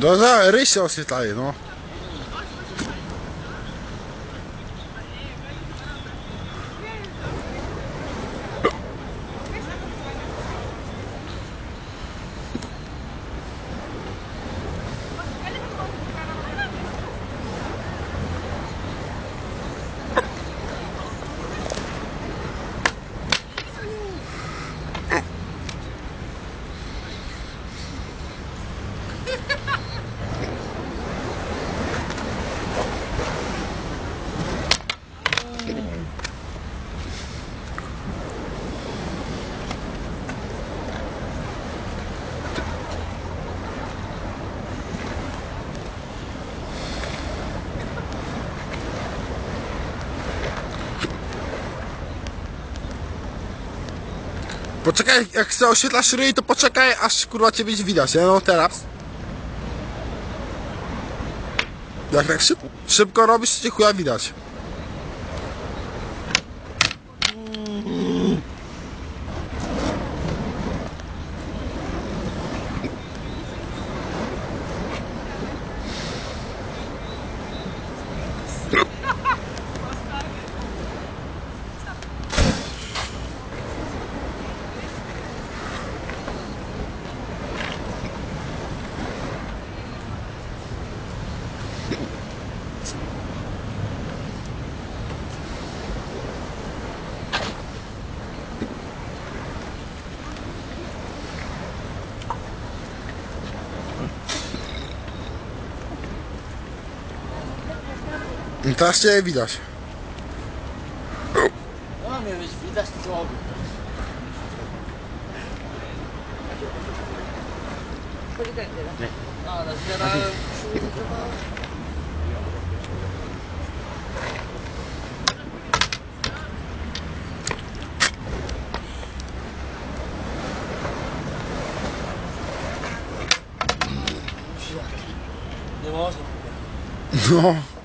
Да, да, рисел светлай, но. Poczekaj, jak chcę oświetlasz ryj, to poczekaj, aż kurwa cię będzie widać, nie? No teraz. Jak tak szybko, szybko robisz, to cię chuja widać. I teraz cię widać. No mnie być widać co No, rozbierałem Nie można. No.